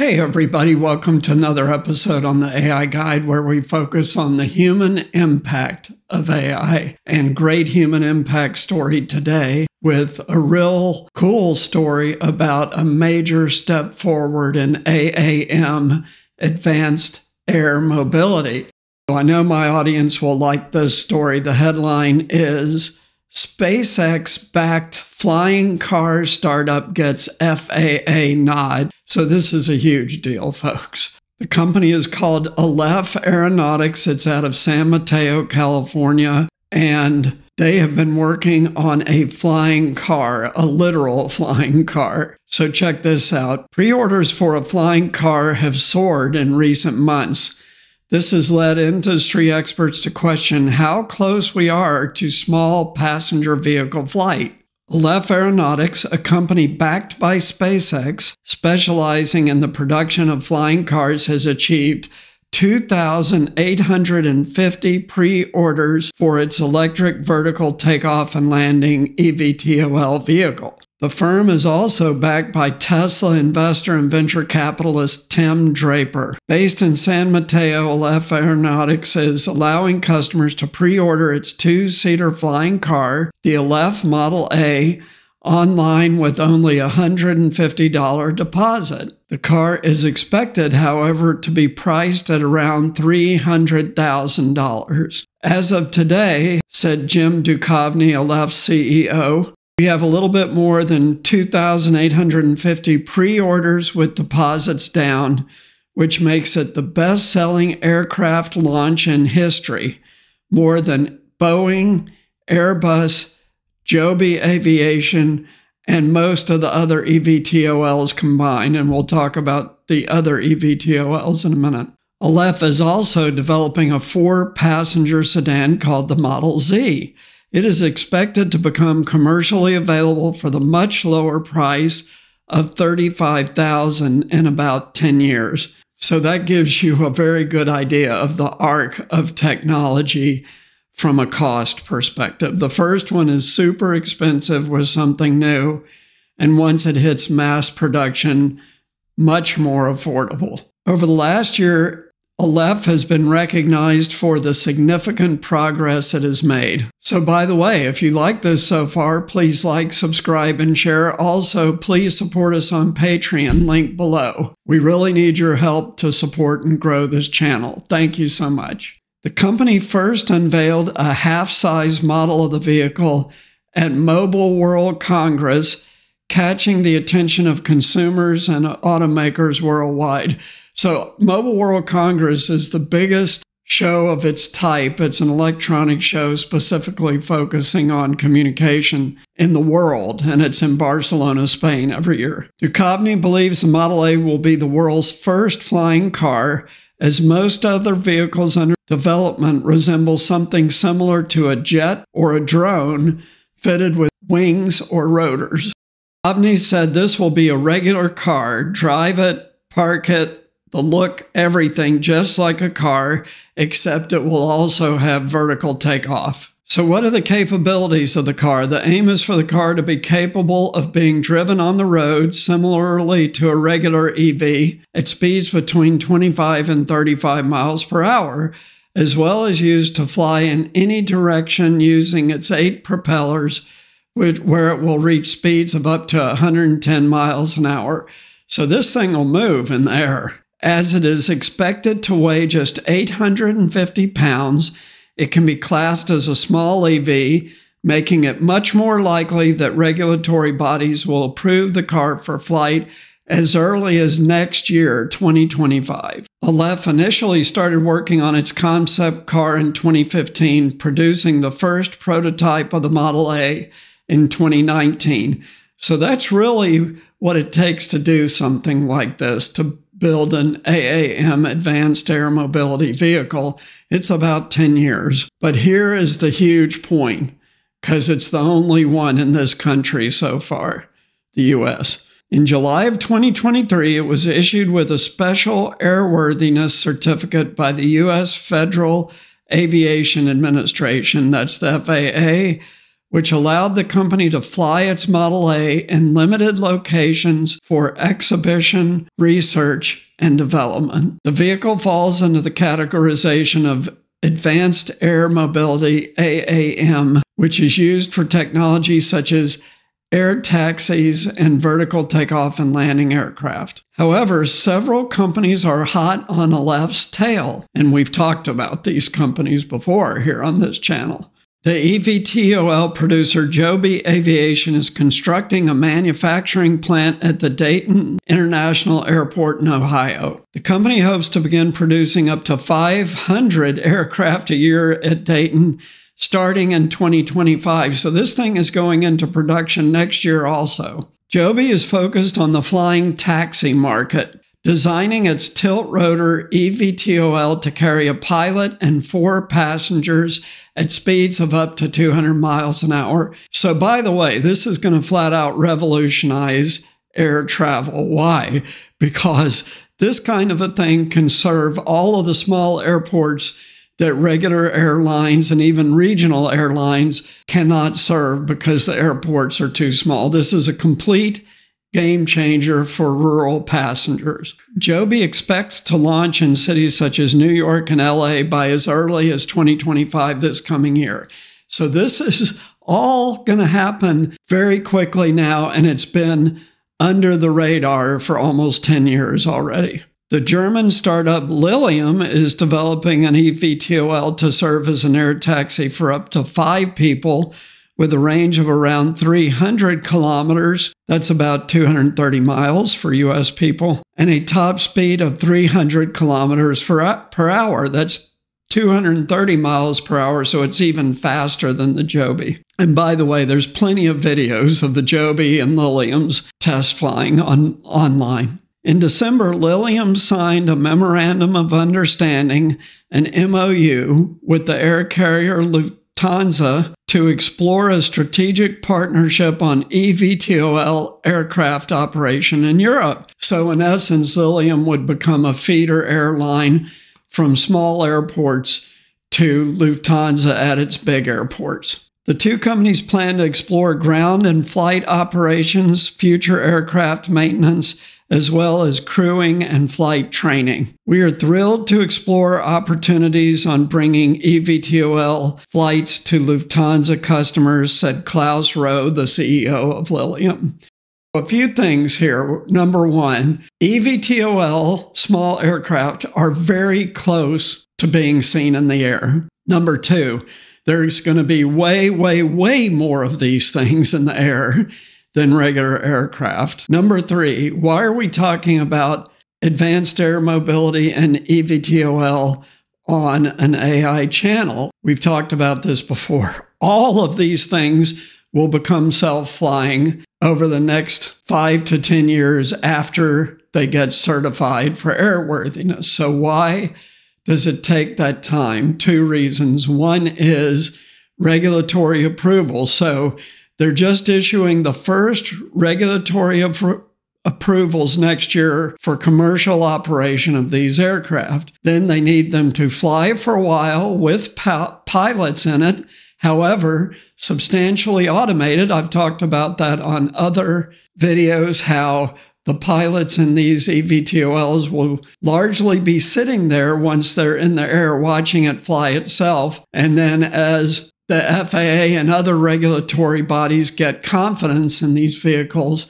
Hey, everybody, welcome to another episode on the AI Guide where we focus on the human impact of AI and great human impact story today with a real cool story about a major step forward in AAM, advanced air mobility. I know my audience will like this story. The headline is SpaceX backed flying car startup gets FAA nod. So, this is a huge deal, folks. The company is called Alef Aeronautics. It's out of San Mateo, California. And they have been working on a flying car, a literal flying car. So, check this out. Pre orders for a flying car have soared in recent months. This has led industry experts to question how close we are to small passenger vehicle flight. Alef Aeronautics, a company backed by SpaceX, specializing in the production of flying cars, has achieved 2,850 pre orders for its electric vertical takeoff and landing EVTOL vehicle. The firm is also backed by Tesla investor and venture capitalist Tim Draper. Based in San Mateo, Alef Aeronautics is allowing customers to pre order its two seater flying car, the Alef Model A, online with only a $150 deposit. The car is expected, however, to be priced at around $300,000. As of today, said Jim Dukhovny, Alef CEO, we have a little bit more than 2,850 pre orders with deposits down, which makes it the best selling aircraft launch in history, more than Boeing, Airbus, Joby Aviation, and most of the other EVTOLs combined. And we'll talk about the other EVTOLs in a minute. Alef is also developing a four passenger sedan called the Model Z. It is expected to become commercially available for the much lower price of 35,000 in about 10 years. So that gives you a very good idea of the arc of technology from a cost perspective. The first one is super expensive with something new, and once it hits mass production, much more affordable. Over the last year, Alef has been recognized for the significant progress it has made. So, by the way, if you like this so far, please like, subscribe, and share. Also, please support us on Patreon, link below. We really need your help to support and grow this channel. Thank you so much. The company first unveiled a half size model of the vehicle at Mobile World Congress, catching the attention of consumers and automakers worldwide. So, Mobile World Congress is the biggest show of its type. It's an electronic show specifically focusing on communication in the world, and it's in Barcelona, Spain every year. Dukhovny believes the Model A will be the world's first flying car, as most other vehicles under development resemble something similar to a jet or a drone fitted with wings or rotors. Dukhovny said this will be a regular car, drive it, park it, the look, everything just like a car, except it will also have vertical takeoff. So, what are the capabilities of the car? The aim is for the car to be capable of being driven on the road similarly to a regular EV at speeds between 25 and 35 miles per hour, as well as used to fly in any direction using its eight propellers, where it will reach speeds of up to 110 miles an hour. So, this thing will move in the air. As it is expected to weigh just 850 pounds, it can be classed as a small EV, making it much more likely that regulatory bodies will approve the car for flight as early as next year, 2025. Alef initially started working on its concept car in 2015, producing the first prototype of the Model A in 2019. So that's really what it takes to do something like this to build an AAM advanced air mobility vehicle, it's about 10 years. But here is the huge point because it's the only one in this country so far, the US. In July of 2023, it was issued with a special airworthiness certificate by the US Federal Aviation Administration, that's the FAA, which allowed the company to fly its Model A in limited locations for exhibition, research, and development. The vehicle falls into the categorization of Advanced Air Mobility AAM, which is used for technology such as air taxis, and vertical takeoff and landing aircraft. However, several companies are hot on Alef's tail, and we've talked about these companies before here on this channel. The eVTOL producer Joby Aviation is constructing a manufacturing plant at the Dayton International Airport in Ohio. The company hopes to begin producing up to 500 aircraft a year at Dayton starting in 2025. So this thing is going into production next year also. Joby is focused on the flying taxi market, designing its tilt rotor eVTOL to carry a pilot and four passengers at speeds of up to 200 miles an hour. So, by the way, this is going to flat out revolutionize air travel. Why? Because this kind of a thing can serve all of the small airports that regular airlines and even regional airlines cannot serve because the airports are too small. This is a complete game changer for rural passengers. Joby expects to launch in cities such as New York and LA by as early as 2025 this coming year. So this is all going to happen very quickly now, and it's been under the radar for almost 10 years already. The German startup Lilium is developing an eVTOL to serve as an air taxi for up to five people with a range of around 300 kilometers. That's about 230 miles for US people, and a top speed of 300 kilometers per hour. That's 230 miles per hour, so it's even faster than the Joby. And by the way, there's plenty of videos of the Joby and Lilium's test flying on online. In December, Lilium signed a Memorandum of Understanding, an MOU, with the air carrier Lufthansa to explore a strategic partnership on eVTOL aircraft operation in Europe. So, in essence, Lilium would become a feeder airline from small airports to Lufthansa at its big airports. The two companies plan to explore ground and flight operations, future aircraft maintenance, as well as crewing and flight training. We are thrilled to explore opportunities on bringing eVTOL flights to Lufthansa customers, said Klaus Roewe, the CEO of Lilium. A few things here. Number one, eVTOL small aircraft are very close to being seen in the air. Number two, there's going to be way, way, way more of these things in the air than regular aircraft. Number three, why are we talking about advanced air mobility and eVTOL on an AI channel? We've talked about this before. All of these things will become self flying over the next five to 10 years after they get certified for airworthiness. So, why does it take that time? Two reasons. One is regulatory approval. So, they're just issuing the first regulatory approvals next year for commercial operation of these aircraft. Then they need them to fly for a while with pilots in it. However, substantially automated. I've talked about that on other videos, how the pilots in these eVTOLs will largely be sitting there once they're in the air watching it fly itself. And then as the FAA and other regulatory bodies get confidence in these vehicles,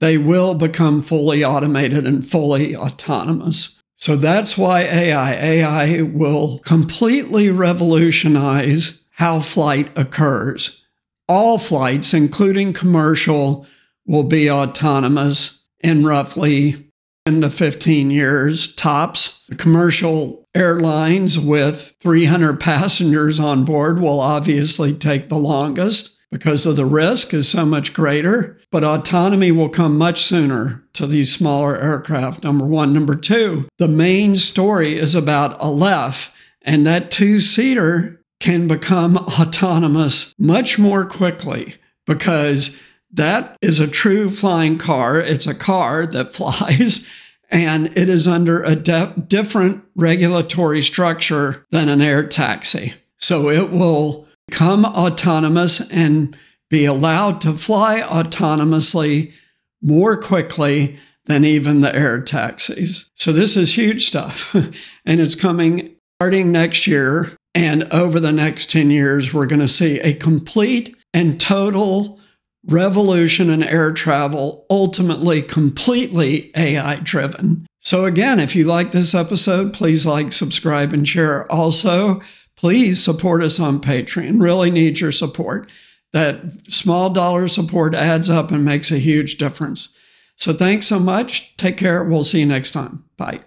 they will become fully automated and fully autonomous. So that's why AI, AI will completely revolutionize how flight occurs. All flights, including commercial, will be autonomous in roughly 10 to 15 years tops. The commercial airlines with 300 passengers on board will obviously take the longest because of the risk is so much greater, but autonomy will come much sooner to these smaller aircraft. Number one. Number two, the main story is about Alef, and that two seater can become autonomous much more quickly because that is a true flying car. It's a car that flies and it is under a different regulatory structure than an air taxi. So it will become autonomous and be allowed to fly autonomously more quickly than even the air taxis. So this is huge stuff. and it's coming starting next year. And over the next 10 years, we're going to see a complete and total revolution in air travel, ultimately completely AI driven. So, again, if you like this episode, please like, subscribe, and share. Also, please support us on Patreon. Really need your support. That small dollar support adds up and makes a huge difference. So, thanks so much. Take care. We'll see you next time. Bye.